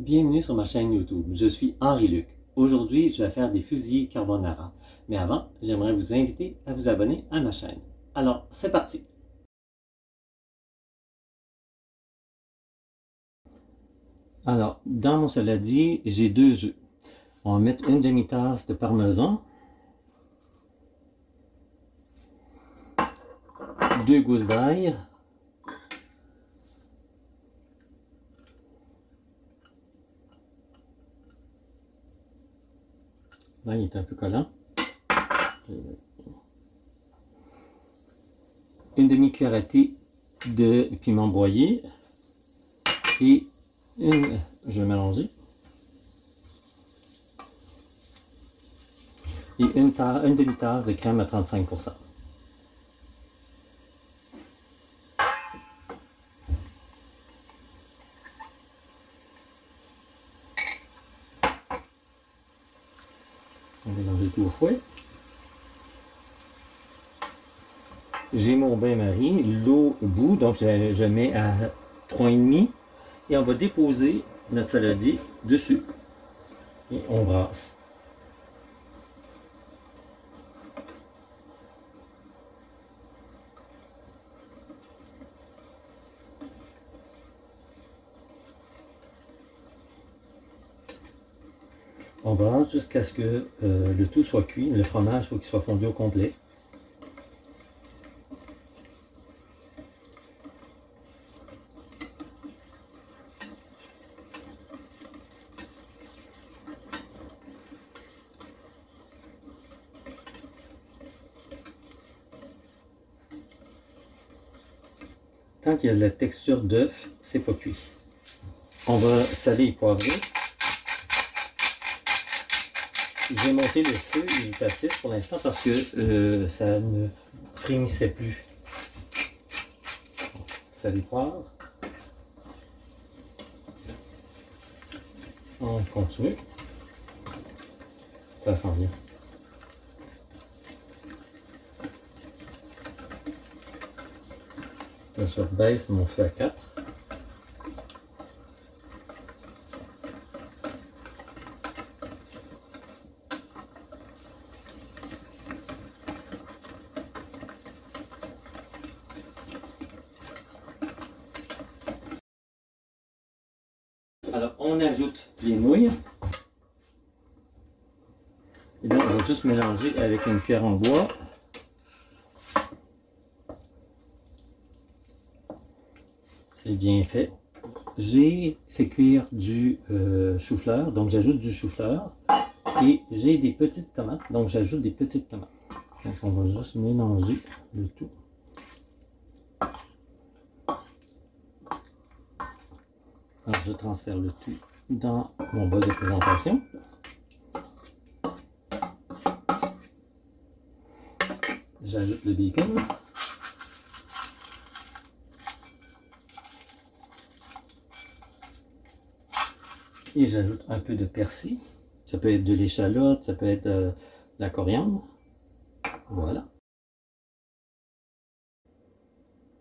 Bienvenue sur ma chaîne YouTube. Je suis Henri Luc. Aujourd'hui, je vais faire des fusils carbonara. Mais avant, j'aimerais vous inviter à vous abonner à ma chaîne. Alors, c'est parti! Alors, dans mon saladier, j'ai deux œufs. On va mettre une demi-tasse de parmesan, deux gousses d'ail, Là, il est un peu collant. Une demi-cuillère de piment broyé. Et une, je vais mélanger. Et une, une demi-tasse de crème à 35%. On mélanger tout au fouet. J'ai mon bain-marie, l'eau au bout, donc je, je mets à 3,5 et on va déposer notre saladier dessus. Et on brasse. On brasse jusqu'à ce que euh, le tout soit cuit. Le fromage, faut qu'il soit fondu au complet. Tant qu'il y a de la texture d'œuf, c'est pas cuit. On va saler et poivrer. J'ai monté le feu, passif pour l'instant parce que euh, ça ne frémissait plus. Salut poivre. On continue. Ça sent bien. je baisse mon feu à 4. Alors, on ajoute les nouilles. Et donc, on va juste mélanger avec une cuillère en bois. C'est bien fait. J'ai fait cuire du euh, chou-fleur, donc j'ajoute du chou-fleur. Et j'ai des petites tomates, donc j'ajoute des petites tomates. Donc on va juste mélanger le tout. Alors je transfère le tout dans mon bol de présentation. J'ajoute le bacon. Et j'ajoute un peu de persil. Ça peut être de l'échalote, ça peut être euh, de la coriandre. Voilà.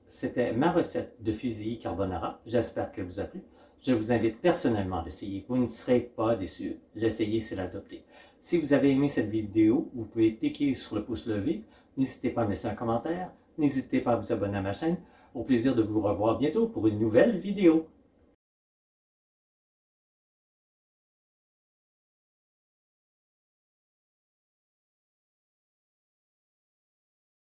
C'était ma recette de fusil carbonara. J'espère qu'elle vous a plu. Je vous invite personnellement à l'essayer. Vous ne serez pas déçus. L'essayer, c'est l'adopter. Si vous avez aimé cette vidéo, vous pouvez cliquer sur le pouce levé. N'hésitez pas à laisser un commentaire. N'hésitez pas à vous abonner à ma chaîne. Au plaisir de vous revoir bientôt pour une nouvelle vidéo.